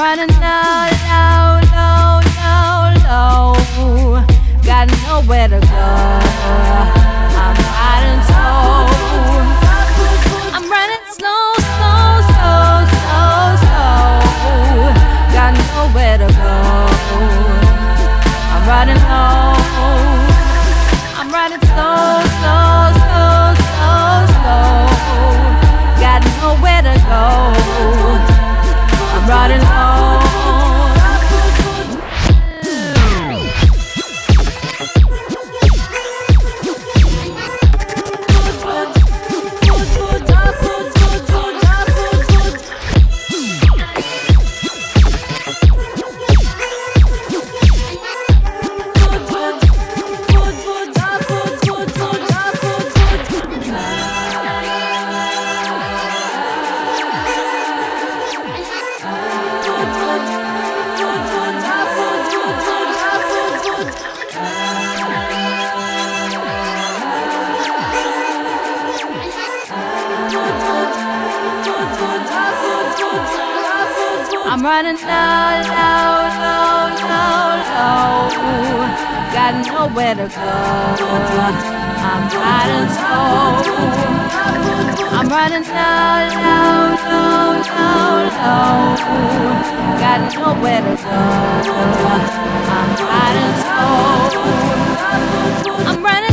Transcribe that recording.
running low, low, low, low, low. Got nowhere to go. I'm riding slow. I'm running slow, slow, slow, slow, slow. Got nowhere to go. I'm riding low. I'm riding slow, slow, slow, slow, slow. Got nowhere to go. I'm running low, low, low, low, low. Got nowhere to go. I'm riding slow. I'm running low, low, low, low, low. Got nowhere to go. I'm riding slow. I'm running